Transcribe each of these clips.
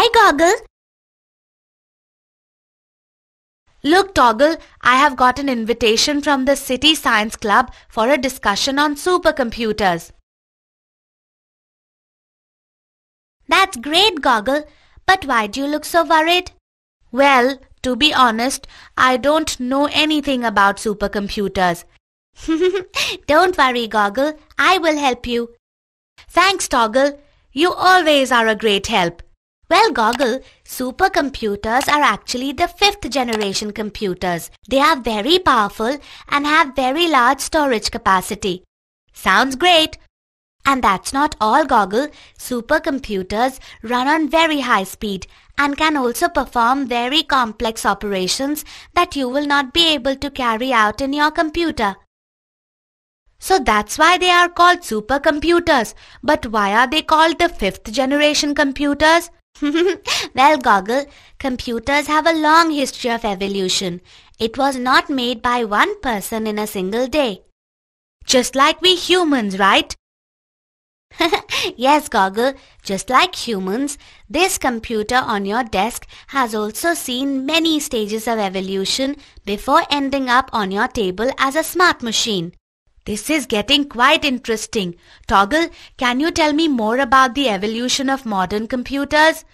Hi, Goggle. Look, Toggle, I have got an invitation from the City Science Club for a discussion on supercomputers. That's great, Goggle. But why do you look so worried? Well, to be honest, I don't know anything about supercomputers. don't worry, Goggle. I will help you. Thanks, Toggle. You always are a great help. Well, Goggle, supercomputers are actually the fifth generation computers. They are very powerful and have very large storage capacity. Sounds great. And that's not all, Goggle. Supercomputers run on very high speed and can also perform very complex operations that you will not be able to carry out in your computer. So that's why they are called supercomputers. But why are they called the fifth generation computers? well, Goggle, computers have a long history of evolution. It was not made by one person in a single day. Just like we humans, right? yes, Goggle, just like humans, this computer on your desk has also seen many stages of evolution before ending up on your table as a smart machine. This is getting quite interesting. Toggle, can you tell me more about the evolution of modern computers?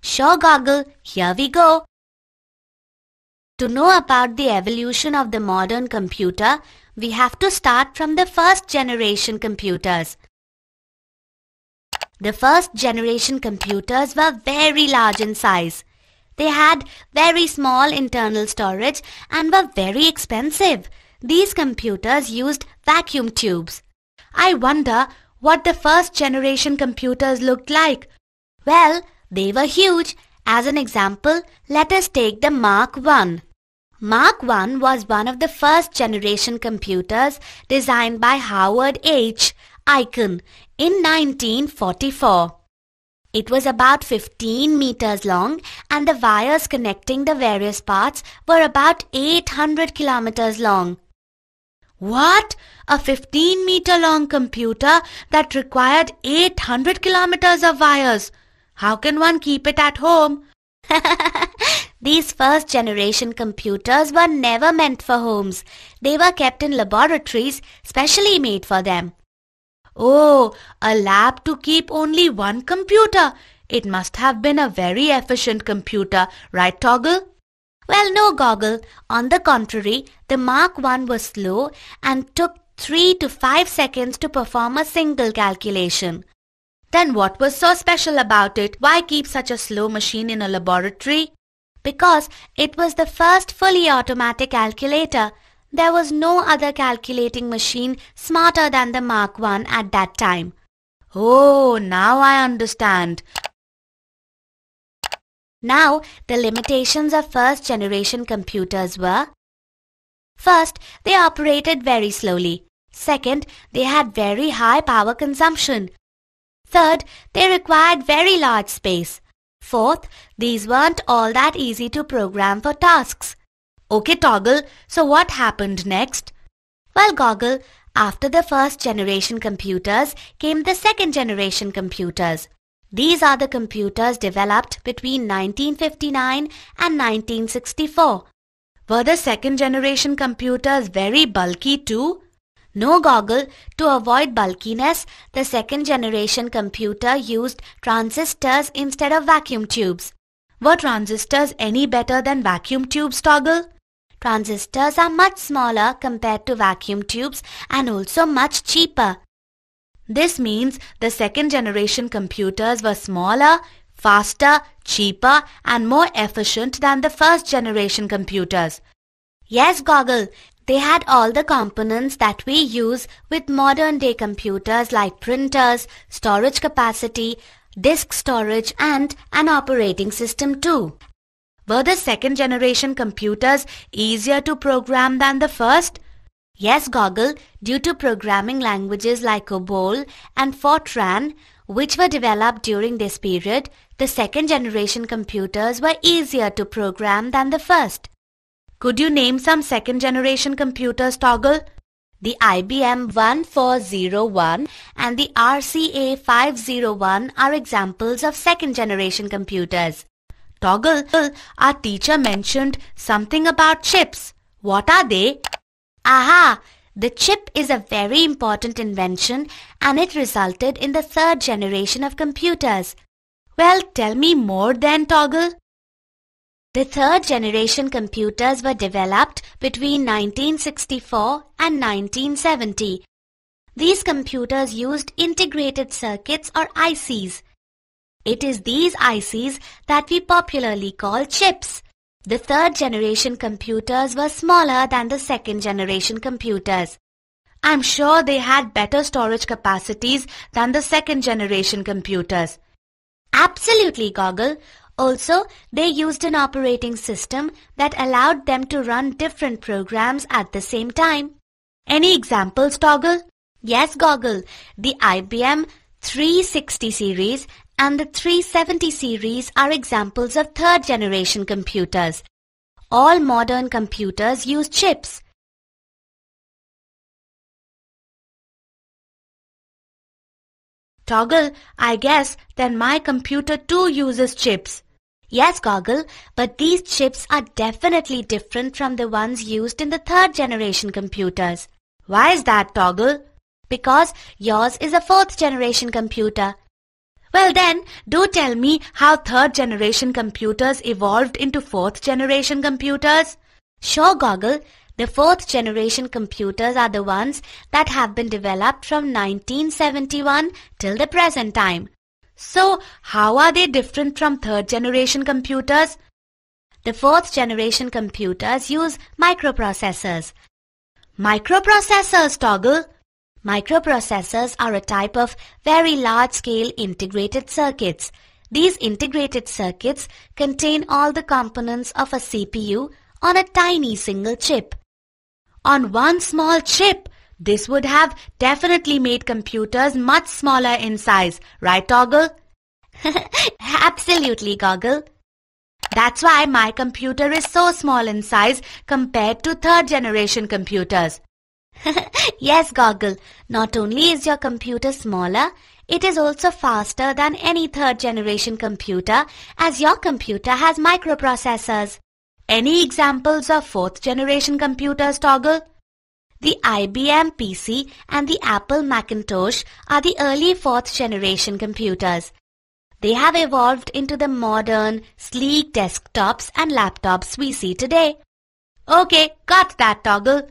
Sure, Goggle. Here we go. To know about the evolution of the modern computer, we have to start from the first generation computers. The first generation computers were very large in size. They had very small internal storage and were very expensive. These computers used vacuum tubes. I wonder what the first generation computers looked like. Well, they were huge. As an example, let us take the Mark I. Mark I was one of the first generation computers designed by Howard H. Aiken in 1944. It was about 15 meters long and the wires connecting the various parts were about 800 kilometers long. What? A 15 meter long computer that required 800 kilometers of wires. How can one keep it at home? These first generation computers were never meant for homes. They were kept in laboratories specially made for them. Oh, a lab to keep only one computer. It must have been a very efficient computer, right Toggle? Well, no, Goggle. On the contrary, the Mark I was slow and took 3 to 5 seconds to perform a single calculation. Then what was so special about it? Why keep such a slow machine in a laboratory? Because it was the first fully automatic calculator. There was no other calculating machine smarter than the Mark I at that time. Oh, now I understand. Now, the limitations of first generation computers were First, they operated very slowly. Second, they had very high power consumption. Third, they required very large space. Fourth, these weren't all that easy to program for tasks. Okay, Toggle, so what happened next? Well, Goggle, after the first generation computers came the second generation computers. These are the computers developed between 1959 and 1964. Were the second generation computers very bulky too? No Goggle, to avoid bulkiness, the second generation computer used transistors instead of vacuum tubes. Were transistors any better than vacuum tubes, Toggle? Transistors are much smaller compared to vacuum tubes and also much cheaper. This means the second generation computers were smaller, faster, cheaper and more efficient than the first generation computers. Yes, Goggle, they had all the components that we use with modern day computers like printers, storage capacity, disk storage and an operating system too. Were the second generation computers easier to program than the first? Yes, Goggle, due to programming languages like COBOL and Fortran, which were developed during this period, the second generation computers were easier to program than the first. Could you name some second generation computers, Toggle? The IBM 1401 and the RCA 501 are examples of second generation computers. Toggle, our teacher mentioned something about chips. What are they? Aha! The chip is a very important invention and it resulted in the third generation of computers. Well, tell me more then, Toggle. The third generation computers were developed between 1964 and 1970. These computers used integrated circuits or ICs. It is these ICs that we popularly call chips. The third generation computers were smaller than the second generation computers. I'm sure they had better storage capacities than the second generation computers. Absolutely, Goggle. Also, they used an operating system that allowed them to run different programs at the same time. Any examples, Toggle? Yes, Goggle. The IBM 360 series and the 370 series are examples of third generation computers. All modern computers use chips. Toggle, I guess then my computer too uses chips. Yes, Goggle, but these chips are definitely different from the ones used in the third generation computers. Why is that, Toggle? Because yours is a fourth generation computer. Well then, do tell me how third generation computers evolved into fourth generation computers. Sure, Goggle. The fourth generation computers are the ones that have been developed from 1971 till the present time. So, how are they different from third generation computers? The fourth generation computers use microprocessors. Microprocessors, Toggle? Microprocessors are a type of very large-scale integrated circuits. These integrated circuits contain all the components of a CPU on a tiny single chip. On one small chip, this would have definitely made computers much smaller in size, right Toggle? Absolutely, Goggle. That's why my computer is so small in size compared to third generation computers. yes, Goggle. Not only is your computer smaller, it is also faster than any third generation computer as your computer has microprocessors. Any examples of fourth generation computers, Toggle? The IBM PC and the Apple Macintosh are the early fourth generation computers. They have evolved into the modern, sleek desktops and laptops we see today. Okay, got that, Toggle.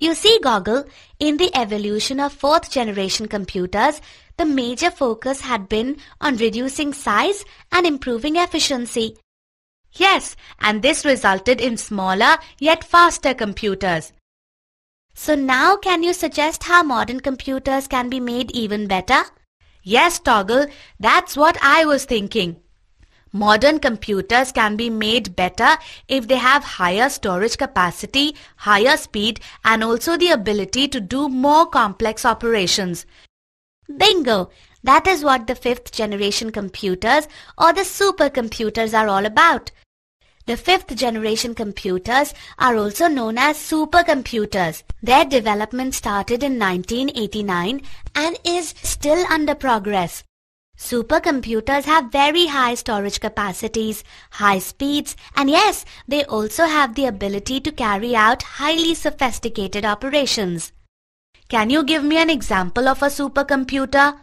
You see, Goggle, in the evolution of fourth generation computers, the major focus had been on reducing size and improving efficiency. Yes, and this resulted in smaller yet faster computers. So now can you suggest how modern computers can be made even better? Yes, Toggle, that's what I was thinking. Modern computers can be made better if they have higher storage capacity, higher speed and also the ability to do more complex operations. Bingo! That is what the fifth generation computers or the supercomputers are all about. The fifth generation computers are also known as supercomputers. Their development started in 1989 and is still under progress. Supercomputers have very high storage capacities, high speeds, and yes, they also have the ability to carry out highly sophisticated operations. Can you give me an example of a supercomputer?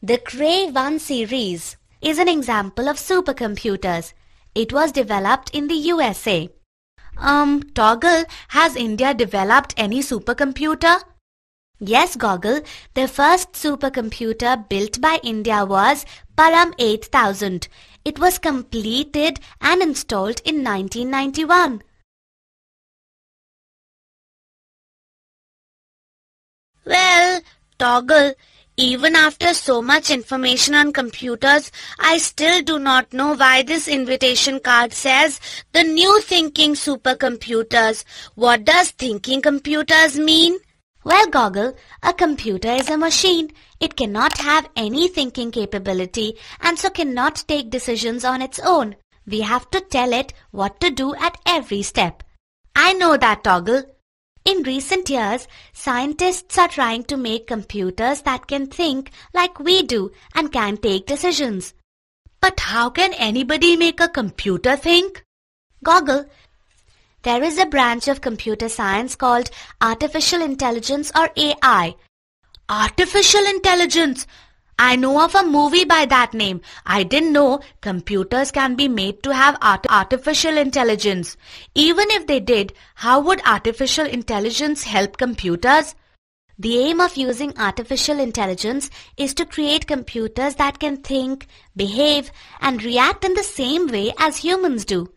The Cray 1 series is an example of supercomputers. It was developed in the USA. Um, Toggle, has India developed any supercomputer? Yes, Goggle. The first supercomputer built by India was Param 8000. It was completed and installed in 1991. Well, Toggle, even after so much information on computers, I still do not know why this invitation card says the new thinking supercomputers. What does thinking computers mean? Well, Goggle, a computer is a machine. It cannot have any thinking capability and so cannot take decisions on its own. We have to tell it what to do at every step. I know that, Toggle. In recent years, scientists are trying to make computers that can think like we do and can take decisions. But how can anybody make a computer think? Goggle, there is a branch of computer science called artificial intelligence or AI. Artificial intelligence? I know of a movie by that name. I didn't know computers can be made to have art artificial intelligence. Even if they did, how would artificial intelligence help computers? The aim of using artificial intelligence is to create computers that can think, behave, and react in the same way as humans do.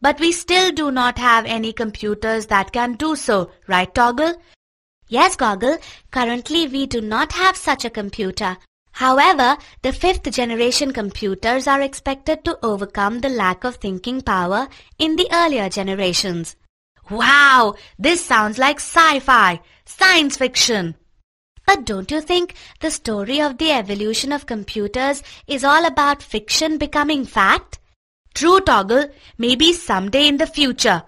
But we still do not have any computers that can do so, right Toggle? Yes, Goggle. Currently we do not have such a computer. However, the fifth generation computers are expected to overcome the lack of thinking power in the earlier generations. Wow, this sounds like sci-fi, science fiction. But don't you think the story of the evolution of computers is all about fiction becoming fact? True, Toggle. Maybe someday in the future.